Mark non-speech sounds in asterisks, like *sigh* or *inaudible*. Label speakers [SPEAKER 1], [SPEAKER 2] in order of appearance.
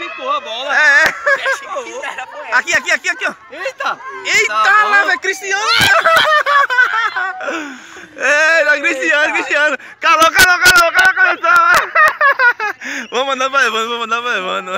[SPEAKER 1] Aê!
[SPEAKER 2] A bola.
[SPEAKER 1] É, é. *laughs* Aqui, aqui, aqui, aqui, ó.
[SPEAKER 2] Eita!
[SPEAKER 1] Eita,
[SPEAKER 2] Tá
[SPEAKER 1] lá, velho, *laughs* Cristiano! Eita, Cristiano, Cristiano! Calou, calou, calou, calou, calou! *laughs* Vou mandar pra Evandro, vou mandar pra Evandro.